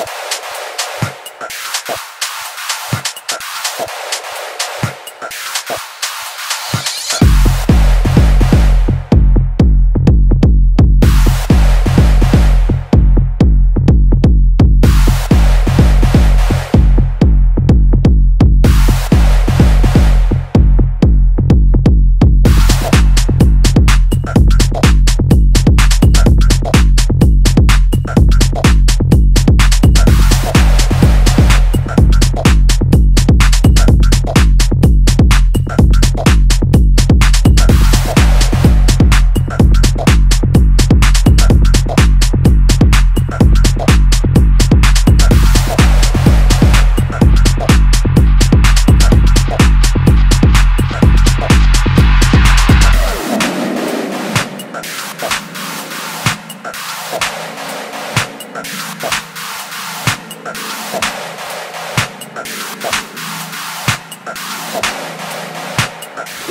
you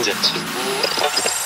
人情